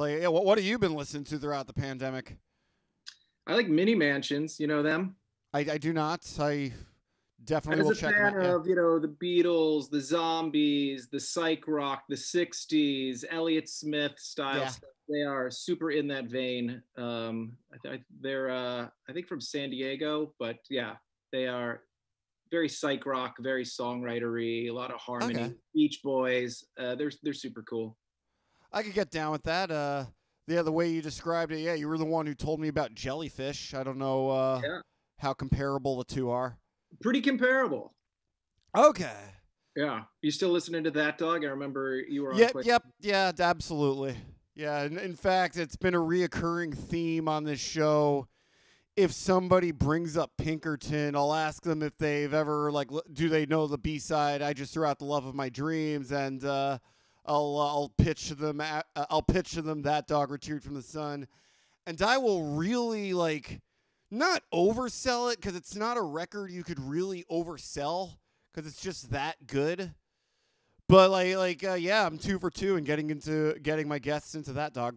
like, yeah, what, what have you been listening to throughout the pandemic? I like mini mansions. You know them. I, I do not. I definitely I will was a check fan them out. yeah. of you know the Beatles, the Zombies, the psych rock, the '60s, Elliott Smith style. Yeah. Stuff. They are super in that vein. Um, I th- they're uh, I think from San Diego, but yeah, they are very psych rock, very songwritery, a lot of harmony. Okay. Beach Boys, uh, they're they're super cool. I could get down with that. Uh, yeah, the way you described it, yeah, you were the one who told me about jellyfish. I don't know uh, Yeah. how comparable the two are. Pretty comparable. Okay. Yeah, you still listening to that dog? I remember you were on. Yep, yep, yeah, absolutely. Yeah, in, in fact, it's been a reoccurring theme on this show. If somebody brings up Pinkerton, I'll ask them if they've ever like, l- do they know the B side? I just threw out the love of my dreams, and uh, I'll uh, I'll pitch them. uh, I'll pitch them that dog Retreat from the Sun, and I will really like not oversell it because it's not a record you could really oversell because it's just that good. But like like uh, yeah, I'm two for two and getting into getting my guests into that dog.